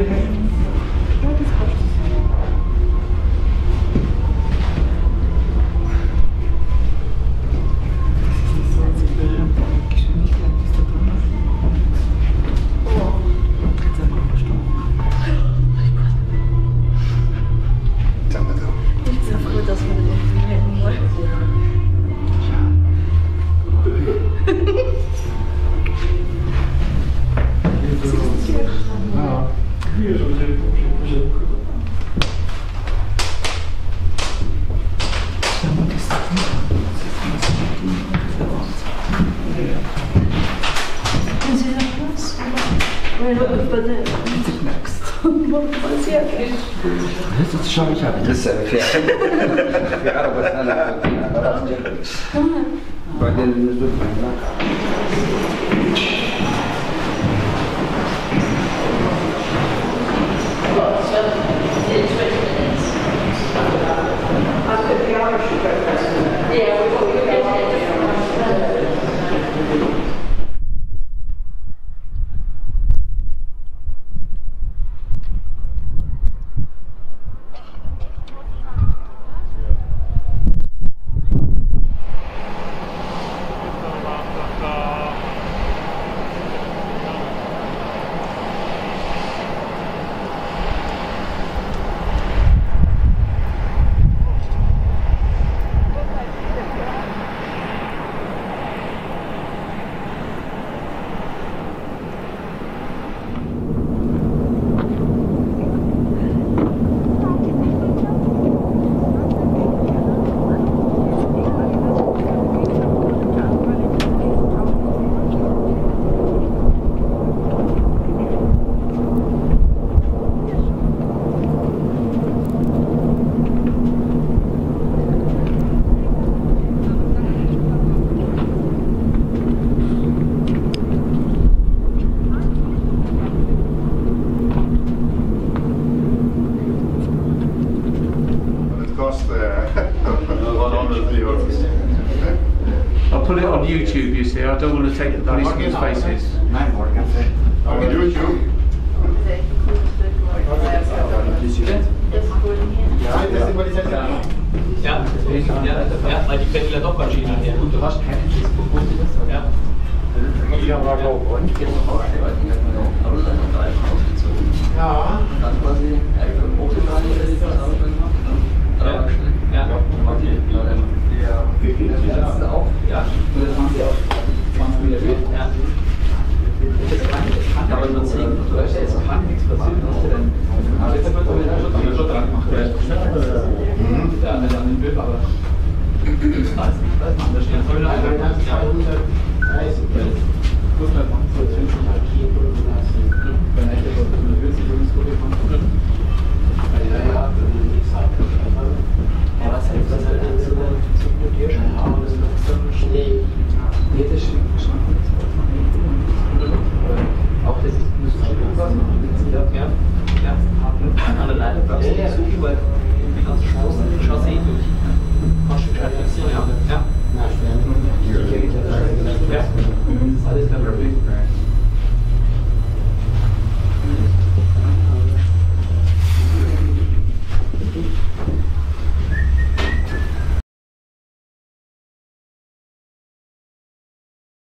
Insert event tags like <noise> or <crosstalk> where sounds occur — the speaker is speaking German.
Amen. Das <laughs> ist schon, ich habe das erklärt. Take the policemen's faces. On YouTube. Ja, ja, ja, weil die kennen ja doch bei China her. Und du hast keinen Ja. Ja, aber wo? Und jetzt noch aussteigen. Ja. Dann quasi Autobahn Ja. Ja. Das ist auch. Ja. Und das haben sie auch 20 Meter Höhe. Ja. Das